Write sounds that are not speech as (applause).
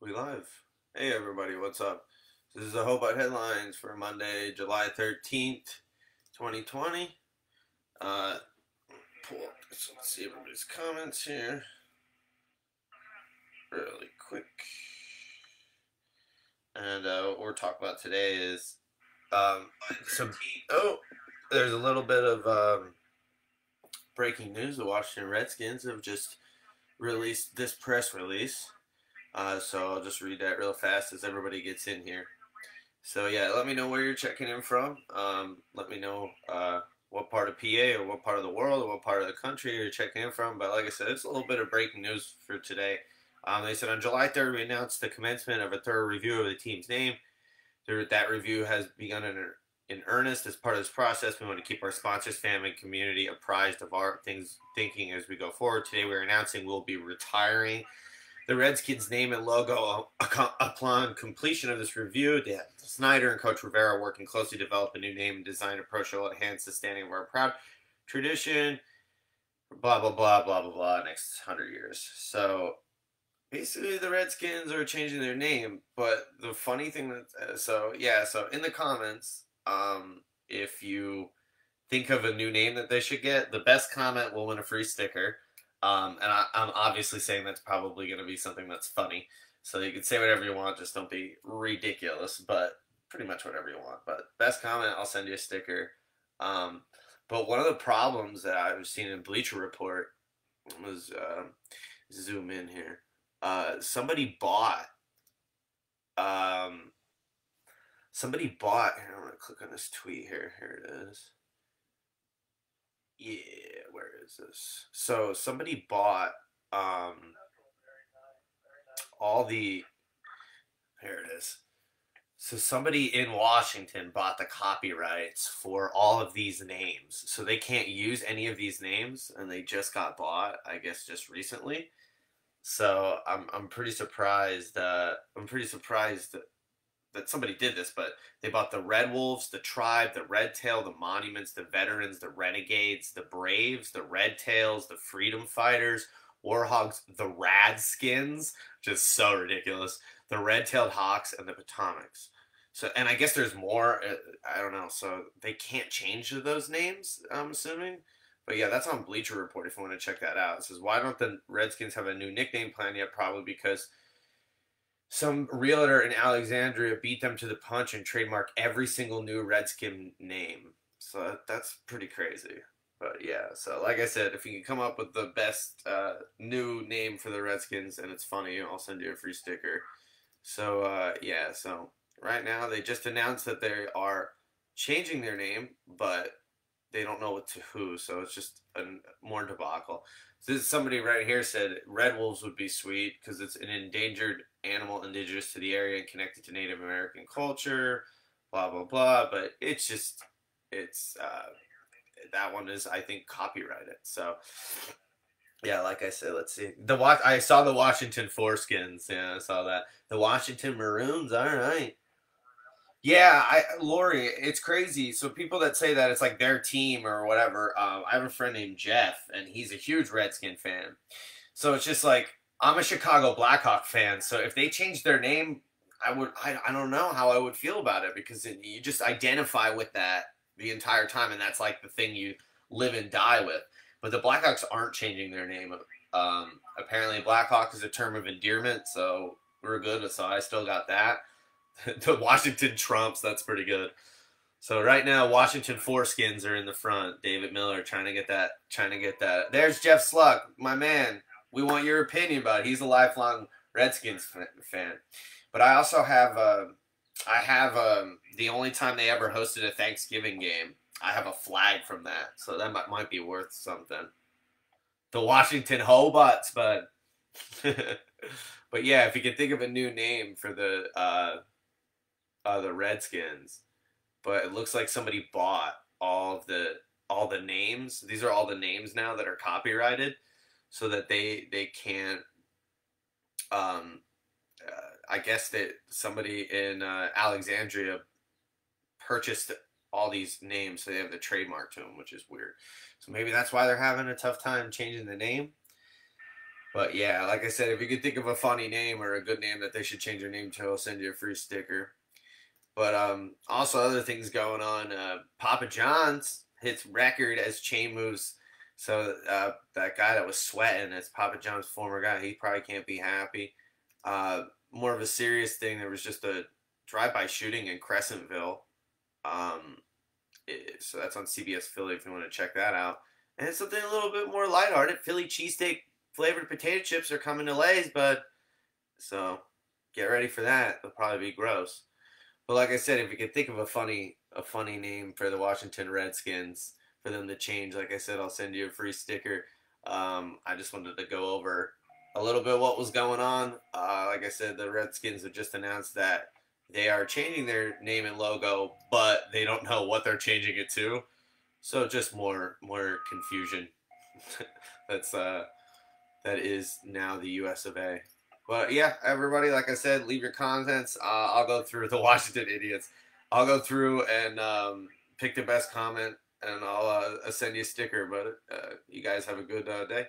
We live. Hey everybody, what's up? This is the Ho Bott headlines for Monday, July 13th, 2020. Uh, pull up let's see everybody's comments here. Really quick. And uh, what we're talking about today is um, some. Oh, there's a little bit of um, breaking news. The Washington Redskins have just released this press release. Uh, so I'll just read that real fast as everybody gets in here. So yeah, let me know where you're checking in from. Um, let me know uh, what part of PA or what part of the world or what part of the country you're checking in from. But like I said, it's a little bit of breaking news for today. Um, they said on July 3rd, we announced the commencement of a thorough review of the team's name. That review has begun in, in earnest. As part of this process, we want to keep our sponsors, family, community apprised of our things thinking as we go forward. Today, we're announcing we'll be retiring the Redskins name and logo upon completion of this review. Dan Snyder and Coach Rivera working closely to develop a new name and design approach that will enhance the standing of our proud tradition. Blah blah blah blah blah blah. Next hundred years. So basically, the Redskins are changing their name. But the funny thing that uh, so yeah. So in the comments, um, if you think of a new name that they should get, the best comment will win a free sticker. Um, and I, am obviously saying that's probably going to be something that's funny. So you can say whatever you want, just don't be ridiculous, but pretty much whatever you want. But best comment, I'll send you a sticker. Um, but one of the problems that I've seen in Bleacher Report was uh, zoom in here. Uh, somebody bought. Um, somebody bought. Here, I'm gonna click on this tweet here. Here it is. Yeah, where is this? So somebody bought um all the here it is. So somebody in Washington bought the copyrights for all of these names. So they can't use any of these names and they just got bought, I guess just recently. So I'm I'm pretty surprised uh I'm pretty surprised that somebody did this, but they bought the Red Wolves, the Tribe, the Red Tail, the Monuments, the Veterans, the Renegades, the Braves, the Red Tails, the Freedom Fighters, Warhogs, the Radskins, just so ridiculous, the Red-tailed Hawks, and the Potomacs. So, and I guess there's more. Uh, I don't know. So they can't change those names. I'm assuming. But yeah, that's on Bleacher Report if you want to check that out. It says, why don't the Redskins have a new nickname plan yet? Probably because some realtor in Alexandria beat them to the punch and trademark every single new Redskin name. So that's pretty crazy. But yeah, so like I said, if you can come up with the best uh, new name for the Redskins and it's funny, I'll send you a free sticker. So uh, yeah, so right now they just announced that they are changing their name, but they don't know what to who, so it's just a more debacle. This somebody right here said red wolves would be sweet because it's an endangered animal indigenous to the area and connected to Native American culture, blah blah blah. But it's just it's uh, that one is I think copyrighted. So yeah, like I said, let's see the watch. I saw the Washington Foreskins. Yeah, I saw that. The Washington Maroons. All right. Yeah, I Lori, it's crazy. So people that say that it's like their team or whatever. Um, I have a friend named Jeff, and he's a huge Redskin fan. So it's just like I'm a Chicago Blackhawk fan. So if they change their name, I would I, I don't know how I would feel about it because it, you just identify with that the entire time, and that's like the thing you live and die with. But the Blackhawks aren't changing their name. Um, apparently, Blackhawk is a term of endearment, so we're good. So I still got that. (laughs) the Washington Trumps. That's pretty good. So right now, Washington foreskins are in the front. David Miller trying to get that. Trying to get that. There's Jeff Sluck, my man. We want your opinion about it. He's a lifelong Redskins fan. But I also have. Uh, I have um, the only time they ever hosted a Thanksgiving game. I have a flag from that, so that might, might be worth something. The Washington Ho Botts, but (laughs) but yeah, if you can think of a new name for the uh, uh, the Redskins, but it looks like somebody bought all of the all the names. These are all the names now that are copyrighted, so that they they can't. Um, uh, I guess that somebody in uh, Alexandria purchased all these names, so they have the trademark to them, which is weird. So maybe that's why they're having a tough time changing the name. But yeah, like I said, if you could think of a funny name or a good name that they should change their name to, I'll send you a free sticker. But um, also other things going on. Uh, Papa John's hits record as chain moves. So uh, that guy that was sweating as Papa John's former guy, he probably can't be happy. Uh, more of a serious thing. There was just a drive-by shooting in Crescentville. Um, it, so that's on CBS Philly if you want to check that out. And something a little bit more lighthearted. Philly cheesesteak flavored potato chips are coming to Lay's, but so get ready for that. They'll probably be gross. But like I said, if you could think of a funny a funny name for the Washington Redskins for them to change, like I said, I'll send you a free sticker. Um, I just wanted to go over a little bit what was going on. Uh, like I said, the Redskins have just announced that they are changing their name and logo, but they don't know what they're changing it to. So just more more confusion. (laughs) That's uh that is now the U.S. of A. But yeah, everybody, like I said, leave your comments. Uh, I'll go through the (laughs) Washington idiots. I'll go through and um, pick the best comment, and I'll uh, send you a sticker. But uh, you guys have a good uh, day.